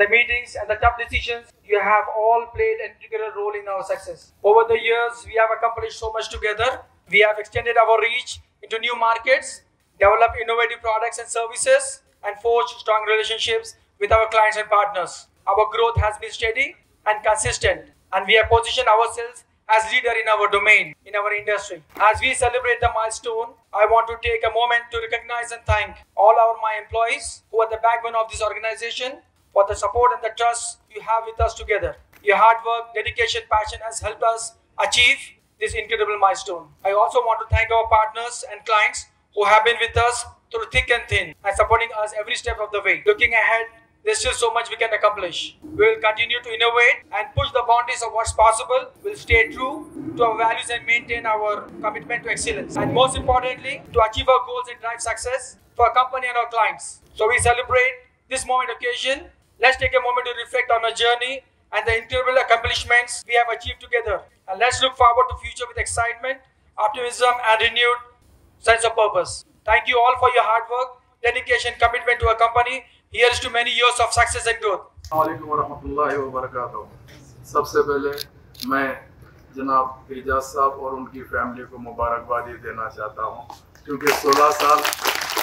and the tough decisions, you have all played an integral role in our success. Over the years, we have accomplished so much together. We have extended our reach into new markets, developed innovative products and services, and forged strong relationships with our clients and partners. Our growth has been steady and consistent, and we have positioned ourselves as leader in our domain, in our industry. As we celebrate the milestone, I want to take a moment to recognize and thank all our my employees who are the backbone of this organization for the support and the trust you have with us together. Your hard work, dedication, passion has helped us achieve this incredible milestone. I also want to thank our partners and clients who have been with us through thick and thin and supporting us every step of the way. Looking ahead, there's still so much we can accomplish. We will continue to innovate and push the boundaries of what's possible. We'll stay true to our values and maintain our commitment to excellence. And most importantly, to achieve our goals and drive success for our company and our clients. So we celebrate this moment occasion. Let's take a moment to reflect on our journey and the incredible accomplishments we have achieved together. And let's look forward to future with excitement, optimism, and renewed sense of purpose. Thank you all for your hard work, dedication, commitment to our company. Here's to many years of success and growth. वालेकुम वरहमतुल्लाहि वबरकातुहू सबसे पहले मैं जनाब एजाज साहब और उनकी family को मुबारकबादी देना चाहता हूँ क्योंकि 16 साल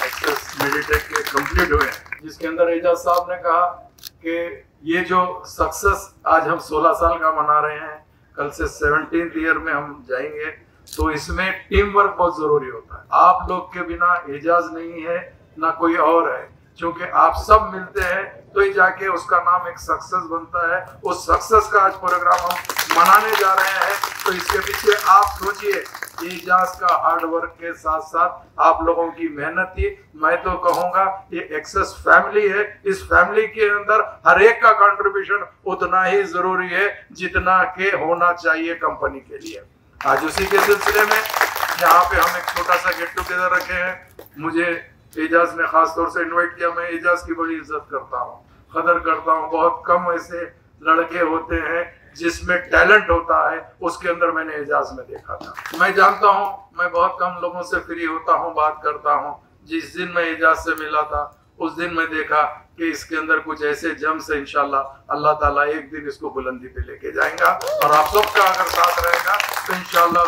एक्सेस मेडिटेक के कंप्लीट हुए हैं जिसके अंदर एजाज साहब ने कहा कि ये जो सक्सेस आज हम 16 साल का मना रहे हैं, कल से सेवनटीन ईयर में हम जाएँगे तो इसमें टीम वर्क बहुत ज़रूरी होता है। आप लोग के बिना एजाज नहीं है, ना कोई और है। क्योंकि आप सब मिलते हैं तो ही जाके उसका नाम एक सक्सेस बनता है। उस सक्सेस का आज प्रोग्राम हम मनाने जा रहे हैं तो इसके पीछे आप सोचिए एजाज का हार्ड वर्क के साथ साथ आप लोगों की मेहनत थी। मैं तो कहूँगा, ये एक्सेस फैमिली है। इस फैमिली के अंदर हर एक का कंट्रीब्यूशन उतना ही ज़रूरी है, जितना के होना चाहिए कंपनी के लिए। आज उसी के सिलसिले में यहाँ पे हम एक छोटा सा गेट टुगेदर रखे हैं। मुझे एजाज ने खास तौर से इनवाइट किया। मैं एजाज की बड़ी इज़्ज़त करता हूँ। कदर करता हूँ। बहुत कम ऐसे लड़के होते हैं जिसमें टैलेंट होता है, उसके अंदर मैंने एजाज में देखा था। मैं जानता हूँ, मैं बहुत कम लोगों से फ्री होता हूँ, बात करता हूँ। जिस दिन मैं एजाज से मिला था, उस दिन मैं देखा कि इसके अंदर कुछ ऐसे जम से इनशाला अल्लाह ताला एक दिन इसको बुलंदी पे लेके जाएगा। और आप सबका अगर साथ रहेगा तो इनशाला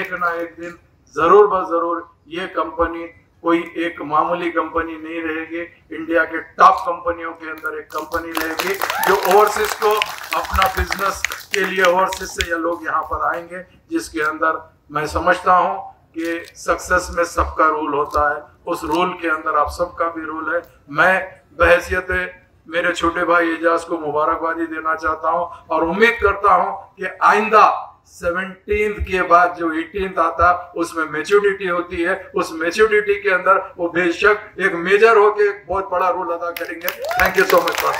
एक ना एक दिन ज़रूर ब ज़रूर ये कंपनी कोई एक मामूली कंपनी नहीं रहेगी। इंडिया के टॉप कंपनियों के अंदर एक कंपनी रहेगी जो ओवरसीज को अपना बिज़नेस के लिए ओवरसीज से ये लोग यहाँ पर आएँगे, जिसके अंदर मैं समझता हूँ कि सक्सेस में सबका रूल होता है। उस रूल के अंदर आप सबका भी रूल है। मैं बहसियत मेरे छोटे भाई एजाज को मुबारकबादी देना चाहता हूँ और उम्मीद करता हूँ कि आइंदा सेवनटीन के बाद जो एटीन आता, उसमें मेच्योरिटी होती है। उस मेच्योरिटी के अंदर वो बेशक एक मेजर होके बहुत बड़ा रोल अदा करेंगे। Thank you so much for